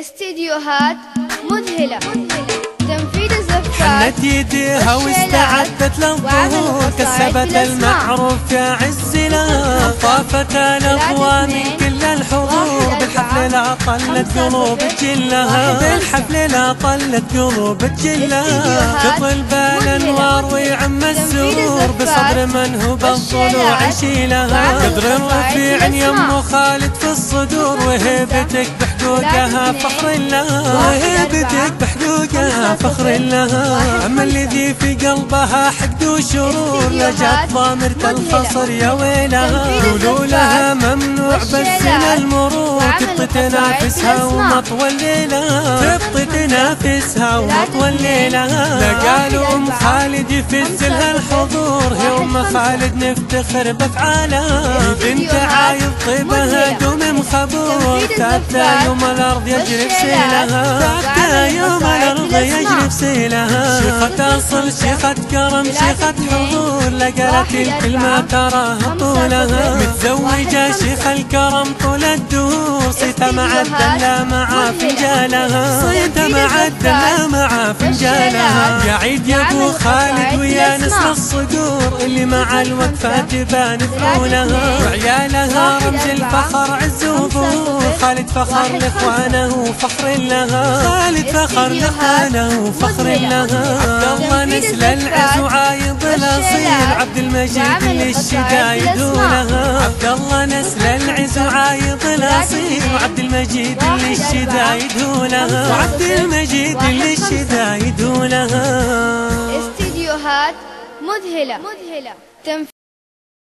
استديوهات مذهلة. تنفيذ الزفات حنت يديها واستعدت للظهور كسبت المعروف يا عز لها طافت الاضواء من كل الحضور. بالحفل لا طلت قلوب تجلها بالحفل لا طلت قلوب تجلها تطل بالانوار ويعم السرور بصدر من هو بالطلوع يشيلها قدر الرفيع يم خالد في الصدور. وهيبتك بحدودها فخر لها وهيبتك بحدودها فخر لها أما الذي في قلبها حقد وشرور لجت ضامرة الخصر يا ويلها قولوا لها ممنوع بالزنا المرور. تبطي تنافسها ومطول ليلها تبطي تنافسها ومطول ليلها لا قالوا أم خالد يفز لها الحضور. هي أم خالد نفتخر بأفعالها بنت عايض طيبها دوم مخبور تبدا يوم الأرض يجري بسيلها. تبدا يوم الأرض يجري بسيلها. شيخة أصل شيخة كرم شيخة حضور. لقرت الكلمة تراها طولها. متزوجة شيخ الكرم طول الدهور. صيتها مع الدلة مع فنجالها. صيتها مع الدلة مع فنجالها. يا عيد يا ابو خالد ويا نسل الصقور اللي مع الوقفة تبان فعولها. وعيالها رمز الفخر خالد فخر لإخوانه وفخر لها. خالد فخر لإخوانه وفخر لها. عبد الله نسل العز وعايض الأصيل. عبد المجيد اللي الشدايد لها عبد الله نسل العز وعايض الأصيل. وعبد المجيد اللي الشدايد لها وعبد المجيد اللي الشدايد لها استديوهات مذهلة. تنفيذ